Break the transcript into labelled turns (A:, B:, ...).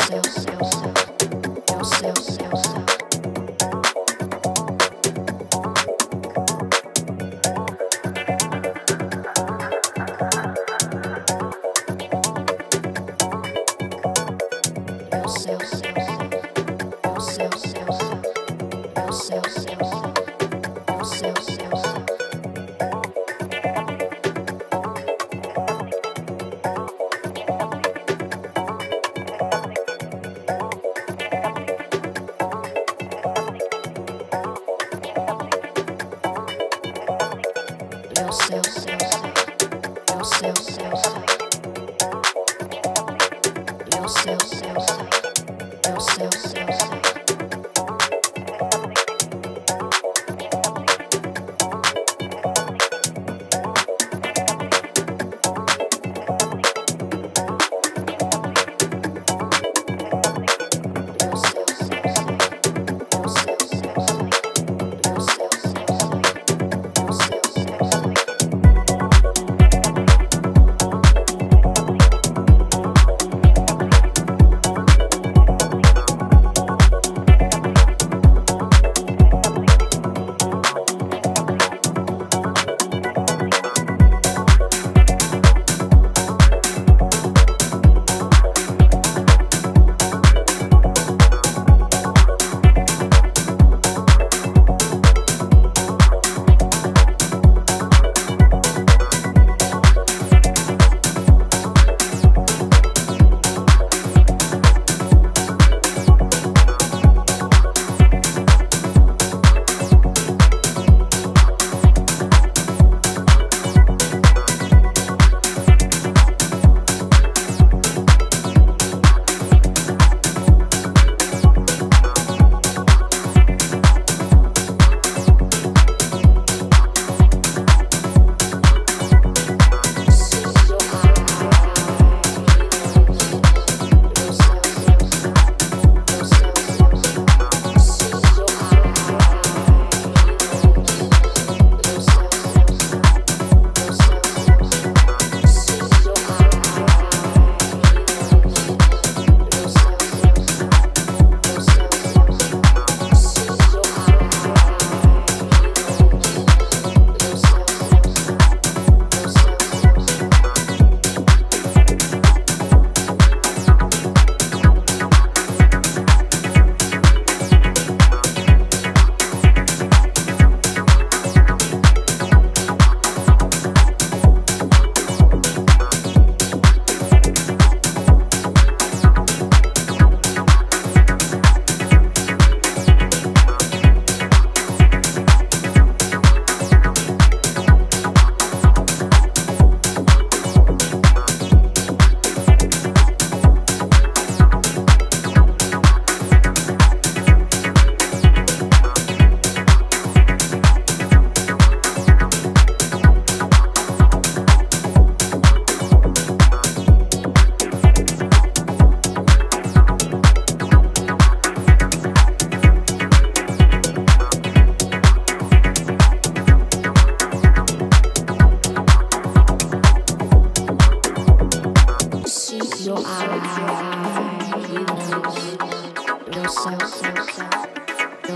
A: yourself. yourself. Yourself,